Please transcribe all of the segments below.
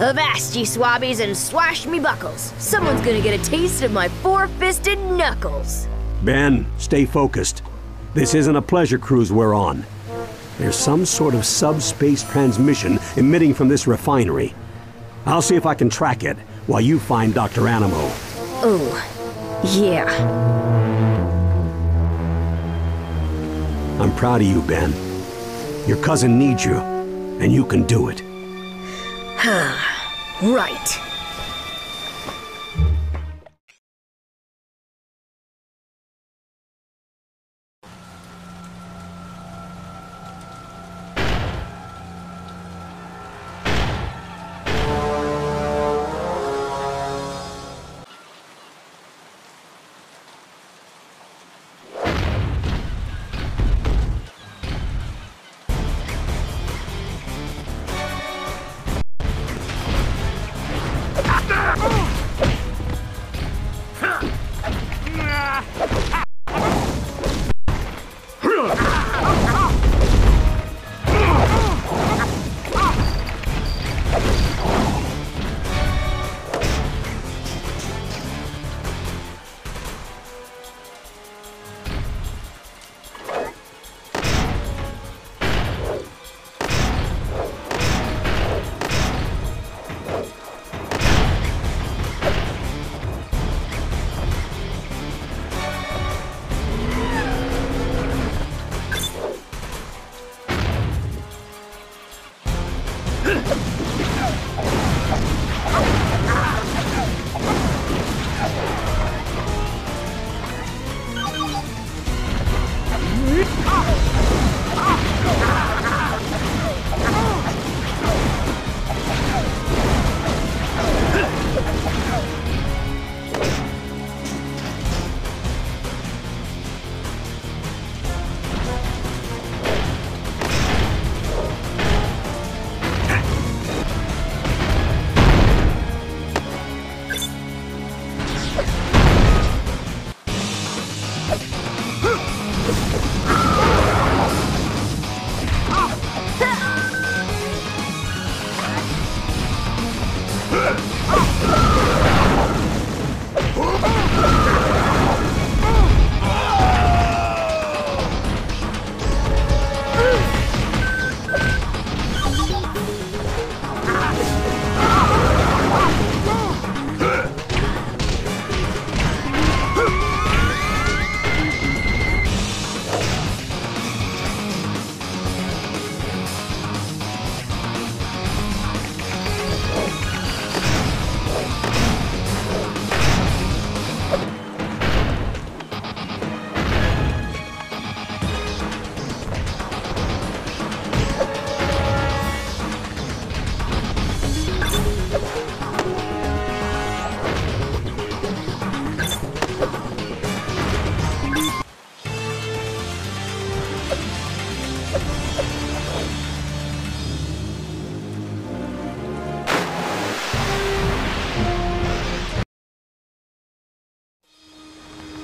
Avast, ye swabbies, and swash me buckles. Someone's gonna get a taste of my four-fisted knuckles. Ben, stay focused. This isn't a pleasure cruise we're on. There's some sort of subspace transmission emitting from this refinery. I'll see if I can track it while you find Dr. Animo. Oh, yeah. I'm proud of you, Ben. Your cousin needs you, and you can do it. Right.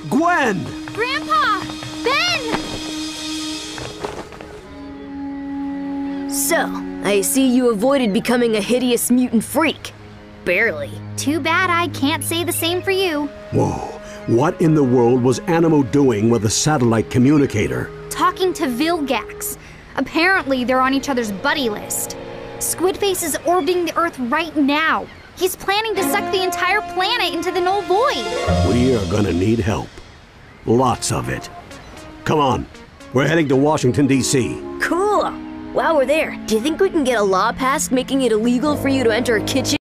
Gwen! Grandpa! Ben! So, I see you avoided becoming a hideous mutant freak. Barely. Too bad I can't say the same for you. Whoa. What in the world was Animo doing with a satellite communicator? Talking to Vilgax. Apparently, they're on each other's buddy list. Squidface is orbiting the Earth right now. He's planning to suck the entire planet into the null void. We are gonna need help. Lots of it. Come on. We're heading to Washington, D.C. Cool. While we're there, do you think we can get a law passed making it illegal for you to enter a kitchen